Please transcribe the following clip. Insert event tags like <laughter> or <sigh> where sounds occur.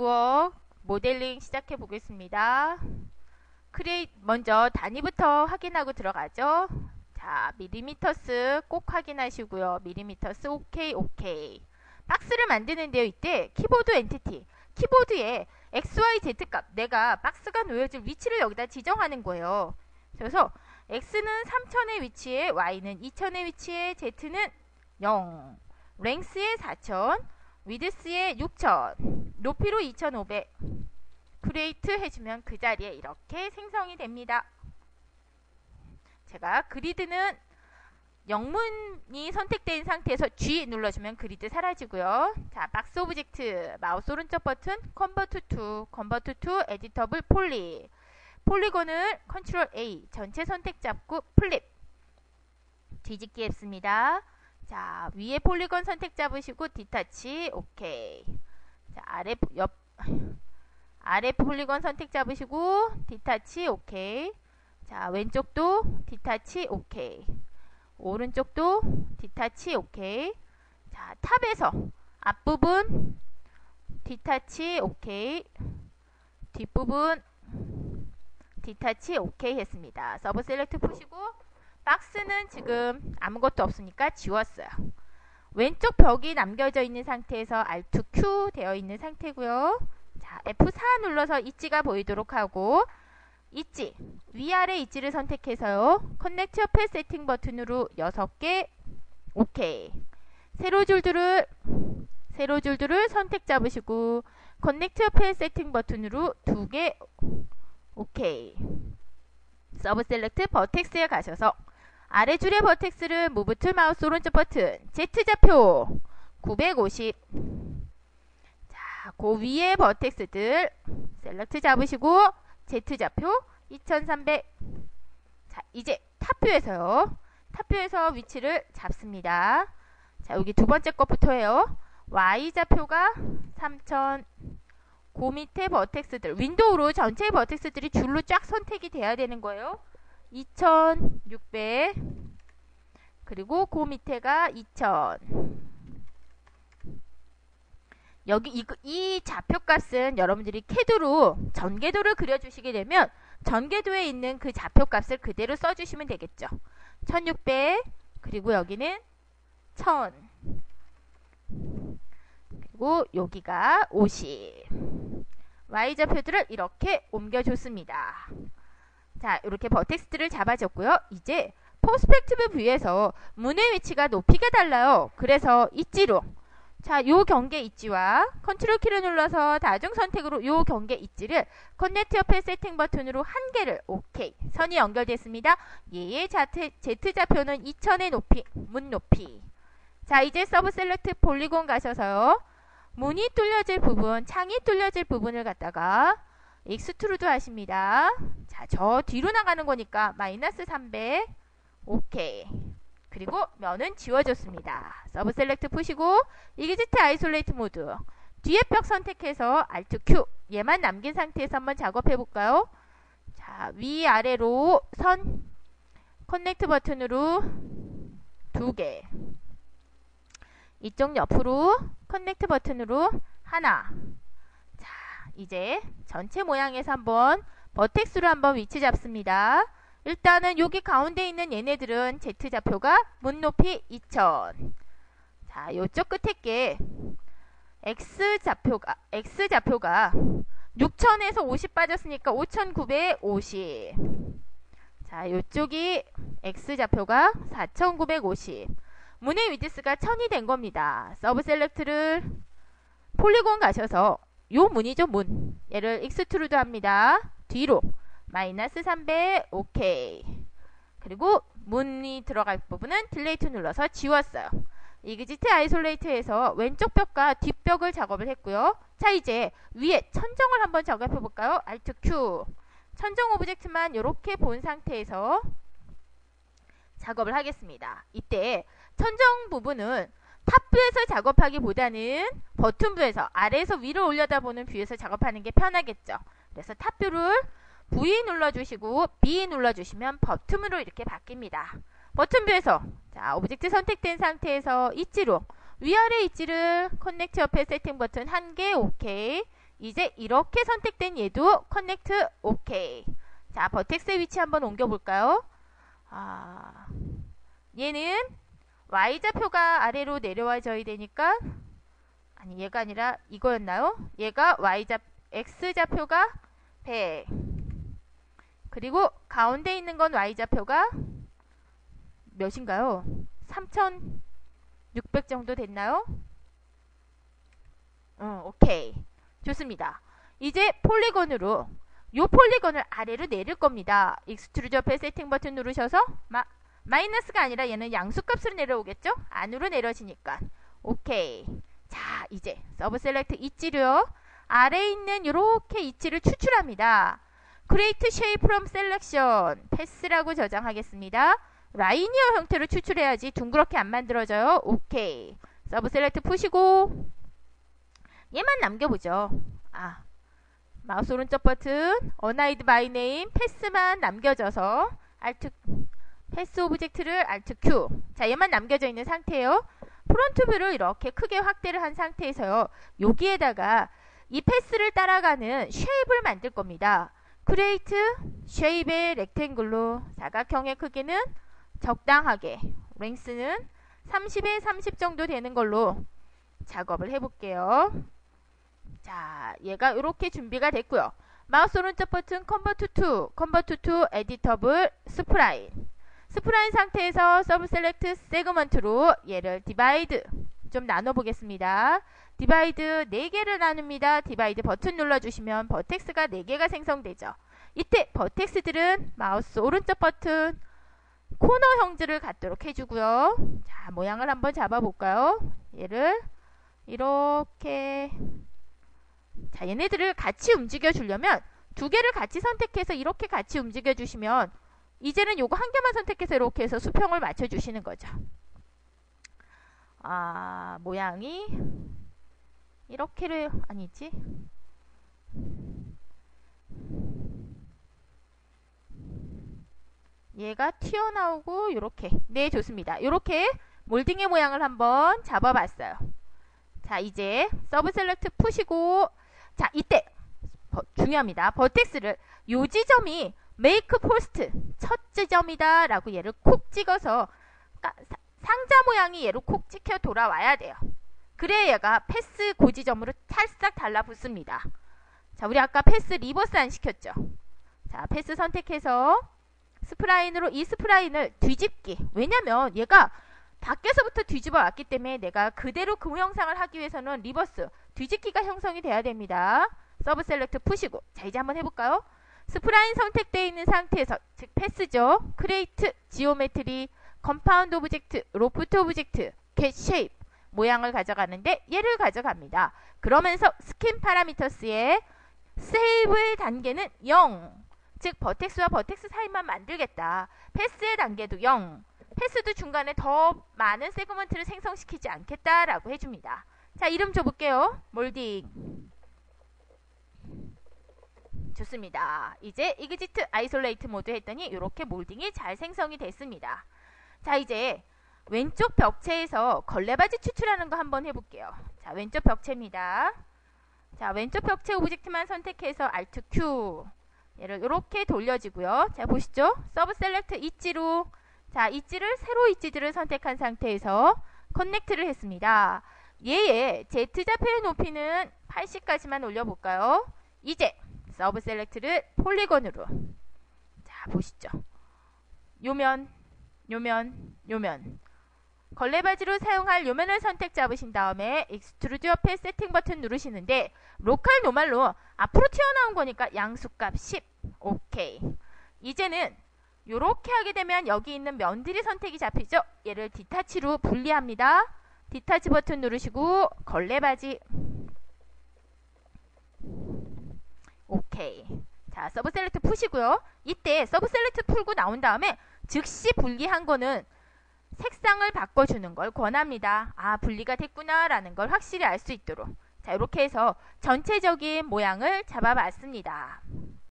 부엌 모델링 시작해 보겠습니다. create 먼저 단위부터 확인하고 들어가죠. 자, millimeters 꼭 확인하시고요. millimeters 오케이 오케이. 박스를 만드는데요. 이때 keyboard entry 키보드에 XYZ 값 내가 박스가 놓여질 위치를 여기다 지정하는 거예요. 그래서 X는 3000의 위치에 Y는 2000의 위치에 Z는 0 length에 4000 위드스에 6000 높이로 2500 create 해주면 그 자리에 이렇게 생성이 됩니다. 제가 그리드는 영문이 선택된 상태에서 G 눌러주면 그리드 사라지고요. 자, 박스 object 마우스 오른쪽 버튼 convert to convert to editable poly polygon을 Control A 전체 선택 잡고 flip 뒤집기 했습니다. 자, 위에 polygon 선택 잡으시고 detach 오케이. 자, 아래 옆 <sighs> 아래 polygon 선택 잡으시고 detach 오케이. 자, 왼쪽도 detach 오케이. 오른쪽도 detach 오케이. 자, top에서 앞부분 detach 오케이. 뒷부분 detach 오케이 했습니다. sub select 푸시고 박스는 지금 아무것도 없으니까 지웠어요. 왼쪽 벽이 남겨져 있는 상태에서 Alt Q 되어 있는 상태고요. 자, F4 눌러서 edge가 보이도록 하고 edge 위아래 edge를 선택해서요. connect 옆에 세팅 버튼으로 6개 오케이. 세로 줄들을 세로 줄들을 선택 잡으시고 connect 옆에 세팅 버튼으로 2개 오케이. sub select vertex에 가셔서 아래 줄의 vertex를 move tool 마우스 오른쪽 버튼 Z 좌표 950 자, 그 위에 vertex들 select 잡으시고 Z 좌표 2300 자, 이제 top view에서요. top view에서 위치를 잡습니다. 자, 여기 두 번째 것부터 해요. Y 좌표가 3000 그 밑에 버텍스들 윈도우로 전체 버텍스들이 줄로 쫙 선택이 돼야 되는 거예요. 2600 그리고 그 밑에가 2000 여기 이, 이 좌표값은 여러분들이 캐드로 전개도를 그려주시게 되면 전개도에 있는 그 좌표값을 그대로 써주시면 되겠죠. 1600 그리고 여기는 1000 그리고 여기가 50 Y좌표들을 이렇게 옮겨줬습니다. 자, 이렇게 버텍스트를 잡아줬고요. 이제 perspective view에서 문의 위치가 높이가 달라요. 그래서 있지로 자, 요 경계 edge와 Control 키를 눌러서 다중 선택으로 요 경계 edge를 connect 옆에 세팅 버튼으로 한 개를 오케이. 선이 연결됐습니다. 얘의 Z 좌표는 2000의 높이, 문 높이. 자, 이제 sub select polygon 가셔서요. 문이 뚫려질 부분, 창이 뚫려질 부분을 갖다가 extrude 하십니다. 자, 저 뒤로 나가는 거니까 마이너스 300 오케이. 그리고 면은 지워졌습니다. sub select 푸시고 exit isolate mode 뒤에 벽 선택해서 Alt Q 얘만 남긴 상태에서 한번 작업해 볼까요? 자, 위아래로 선 connect 버튼으로 두 개. 이쪽 옆으로 connect 버튼으로 하나. 자, 이제 전체 모양에서 한번 vertex로 한번 위치 잡습니다. 일단은 여기 가운데 있는 얘네들은 Z좌표가 문높이 2000. 자, 요쪽 끝에 게 X좌표가, X좌표가 6000에서 50 빠졌으니까 5950. 자, 요쪽이 X좌표가 4950. 문의 width가 1000이 된 겁니다. sub select를 polygon 가셔서 요 문이죠, 문. 얘를 extrude 합니다. 뒤로. 마이너스 300 오케이 그리고 문이 들어갈 부분은 delete 눌러서 지웠어요 exit isolate에서 왼쪽 벽과 뒷벽을 작업을 했고요 자 이제 위에 천정을 한번 작업해 볼까요 Alt Q 천정 object만 이렇게 본 상태에서 작업을 하겠습니다 이때 천정 부분은 top view에서 작업하기보다는 bottom view에서 아래에서 위로 올려다보는 view에서 작업하는 게 편하겠죠 그래서 top view를 V 눌러주시고 B 눌러주시면 bottom으로 이렇게 바뀝니다. bottom view에서 자 object 선택된 상태에서 edge로 위아래 edge를 connect 옆에 세팅 버튼 한 개 오케이 이제 이렇게 선택된 얘도 커넥트 오케이. 자, 버텍스의 위치 한번 옮겨볼까요? 아, 얘는 Y좌표가 아래로 내려와줘야 되니까 아니 얘가 아니라 이거였나요? 얘가 Y좌 X좌표가 100 그리고 가운데 있는 건 Y좌표가 몇인가요? 3600 정도 됐나요? 어, 오케이. 좋습니다. 이제 polygon으로 요 polygon을 아래로 내릴 겁니다. Extrude 옆에 세팅 버튼 누르셔서 마, 마이너스가 아니라 얘는 양수값으로 내려오겠죠? 안으로 내려지니까. 오케이. 자, 이제 sub select edge로요. 아래에 있는 이렇게 이치를 추출합니다. Create Shape from Selection path라고 저장하겠습니다. Linear 형태로 추출해야지 둥그렇게 안 만들어져요. 오케이. sub select 푸시고 얘만 남겨보죠. 아, 마우스 오른쪽 버튼 Unhide by Name path만 남겨져서 Alt path object를 Alt Q 자 얘만 남겨져 있는 상태예요. front view를 이렇게 크게 확대를 한 상태에서요. 여기에다가 이 path를 따라가는 shape을 만들 겁니다. Create Shape의 Rectangle로 사각형의 크기는 적당하게 length는 30에 30 정도 되는 걸로 작업을 해볼게요. 자, 얘가 이렇게 준비가 됐고요. 마우스 오른쪽 버튼 Convert To, Convert To Editable Spline. Spline 상태에서 sub select segment로 얘를 divide 좀 나눠 보겠습니다. divide 4개를 나눕니다. Divide 버튼 눌러주시면 vertex가 4개가 생성되죠. 이때 버텍스들은 마우스 오른쪽 버튼 코너 형질을 갖도록 해주고요. 자, 모양을 한번 잡아볼까요? 얘를 이렇게 자, 얘네들을 같이 움직여 주려면 두 개를 같이 선택해서 이렇게 같이 움직여 주시면 이제는 요거 한 개만 선택해서 이렇게 해서 수평을 맞춰 주시는 거죠. 아, 모양이 이렇게를 아니지? 얘가 튀어나오고 이렇게 네 좋습니다. 이렇게 몰딩의 모양을 한번 잡아봤어요. 자 이제 sub select 푸시고 자 이때 버, 중요합니다. vertex를 요 지점이 Make First 첫 지점이다 라고 얘를 콕 찍어서 까, 상자 모양이 얘로 콕 찍혀 돌아와야 돼요. 그래야 얘가 path 고 지점으로 살짝 달라붙습니다. 자 우리 아까 path reverse 안 시켰죠. 자 path 선택해서 spline으로 이 spline을 뒤집기 왜냐면 얘가 밖에서부터 뒤집어 왔기 때문에 내가 그대로 그 형상을 하기 위해서는 reverse 뒤집기가 형성이 돼야 됩니다. sub select 푸시고 자 이제 한번 해볼까요? spline 선택되어 있는 상태에서 즉 path죠. Create, Geometry, Compound Object, Loft Object, Get Shape 모양을 가져가는데 얘를 가져갑니다. 그러면서 Skin Parameters의 shape의 단계는 0. 즉 버텍스와 버텍스 사이만 만들겠다. 패스의 단계도 0. path도 중간에 더 많은 segment를 생성시키지 않겠다라고 해줍니다. 자 이름 줘볼게요. 몰딩 좋습니다. 이제 Exit Isolate Mode 했더니 이렇게 몰딩이 잘 생성이 됐습니다. 자 이제 왼쪽 벽체에서 걸레받이 추출하는 거 한번 해볼게요. 자 왼쪽 벽체입니다. 자 왼쪽 벽체 object만 선택해서 Alt Q 얘를 이렇게 돌려지고요. 자 보시죠. sub select edge로 자 edge를 세로 edge들을 선택한 상태에서 connect를 했습니다. 얘의 Z좌표의 높이는 80까지만 올려볼까요? 이제 sub select를 polygon으로. 자 보시죠. 요면 요면 요면. 걸레바지로 사용할 요면을 선택 잡으신 다음에 Extrude 옆에 세팅 버튼 누르시는데 Local Normal로 앞으로 튀어나온 거니까 양수값 10 오케이. 이제는 이렇게 하게 되면 여기 있는 면들이 선택이 잡히죠? 얘를 detach로 분리합니다. Detach 버튼 누르시고 걸레받이 오케이 자 sub select 푸시고요 이때 sub select 풀고 나온 다음에 즉시 분리한 거는 색상을 바꿔주는 걸 권합니다. 아 분리가 됐구나 라는 걸 확실히 알 수 있도록 자 이렇게 해서 전체적인 모양을 잡아봤습니다.